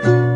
Thank you.